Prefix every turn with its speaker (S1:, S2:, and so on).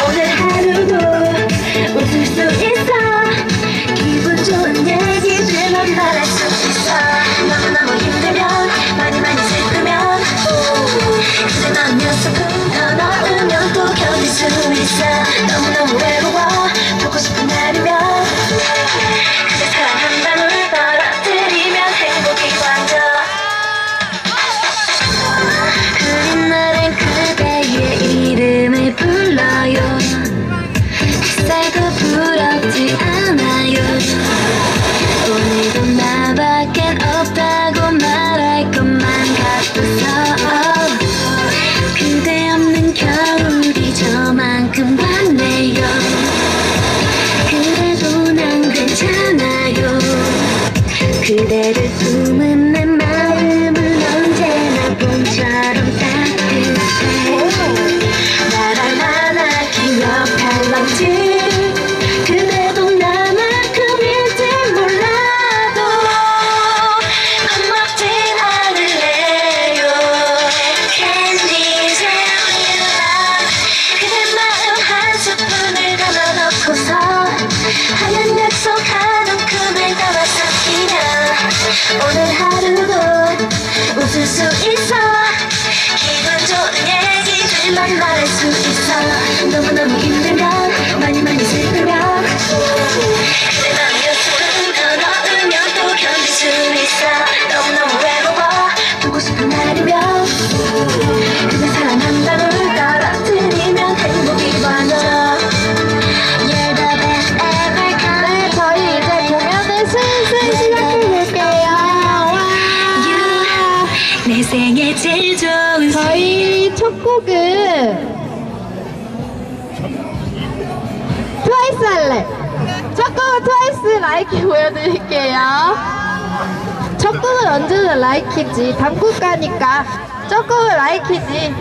S1: Okay. that it's 내 생에 제일 좋은
S2: 저희 첫 곡은 트와이스 할래. 첫 곡은 트와이스 라이키 보여드릴게요. 첫 곡은 언제든 라이키지? 담국가니까. 첫 곡은 라이키지.